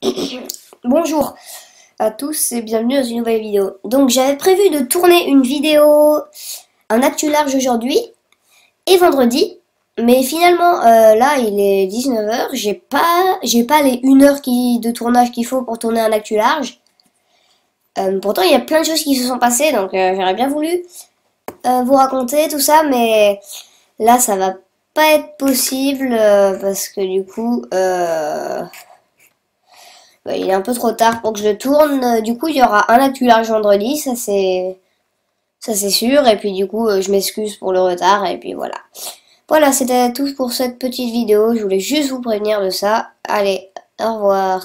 Bonjour à tous et bienvenue dans une nouvelle vidéo. Donc j'avais prévu de tourner une vidéo, un actu large aujourd'hui et vendredi. Mais finalement, euh, là, il est 19h. J'ai pas, j'ai pas les 1 heure de tournage qu'il faut pour tourner un actu large. Euh, pourtant, il y a plein de choses qui se sont passées, donc euh, j'aurais bien voulu vous raconter tout ça, mais là, ça va pas être possible parce que du coup, il est un peu trop tard pour que je le tourne. Du coup, il y aura un actu large vendredi, ça c'est ça c'est sûr. Et puis du coup, je m'excuse pour le retard et puis voilà. Voilà, c'était tout pour cette petite vidéo. Je voulais juste vous prévenir de ça. Allez, au revoir.